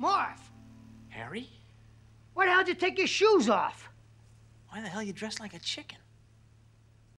Morph, Harry? why the hell did you take your shoes off? Why the hell you dressed like a chicken?